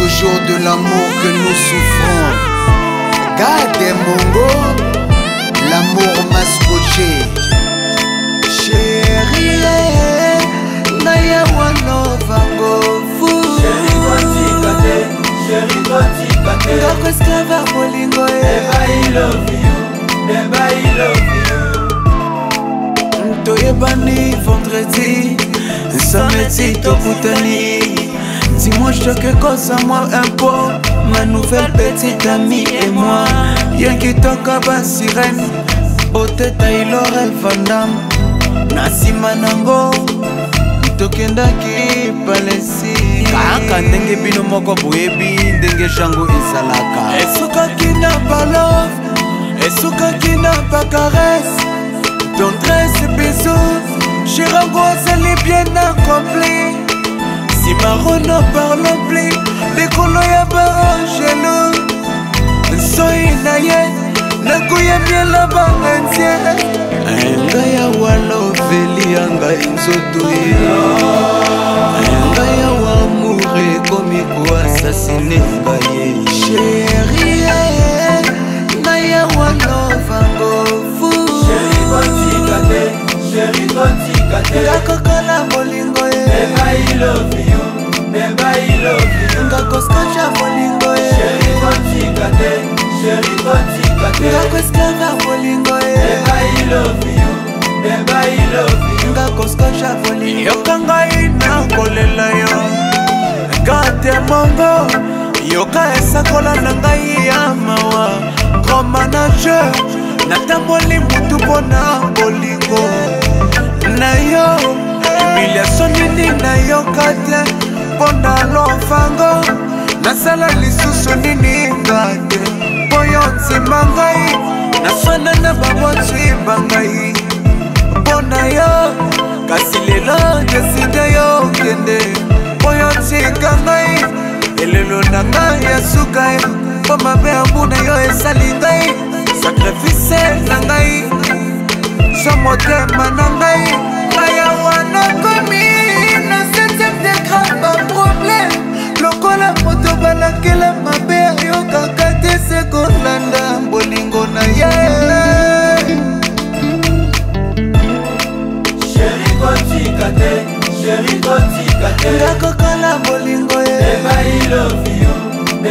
toujours de l'amour que nous souffrons. Gade Mongo, l'amour mascoché. Chérie, Naya Wano Vango, vous. Chérie, Kate, Ngako esclava bolingo ye Beba I love you eh Toyebani vendredi Samedi tokutani Dis-moi je que cause à moi un pot Ma nouvelle petite amie et moi Rien qui tokaba sirène Ote Taylore Vandam Na nsima nango tokendaki palesi kaka ndenge bino moko boyebi ndenge jango ezalaka esukaki na balove esukaki na bakarese dontrese bisu shirango azali bien accompli di barono parlon pli likolo ya baangelo nsoi na ye nakoyamiela bangantie ngai awala ofeli ya ngai nzoto ye karte ya mongo yoka esakola na ngai ya mawa grand manager natamboli mutu mpo na bolingo na yo emiliaso nini nayoka te mpo na lovango nasala lisusu nini nga te mpo yo ntima ngai nafanda na babotwi bangai mpo na yo yoka ye mpo mabe ya mbuna yo esali ngai sakrifise na ngai so motema na ngai bayawa nakomi na septième degrad baproblème lokola moto balakela mabe ayokaka te se kolanda bolingo na ye sheri kotika te sheri kotika te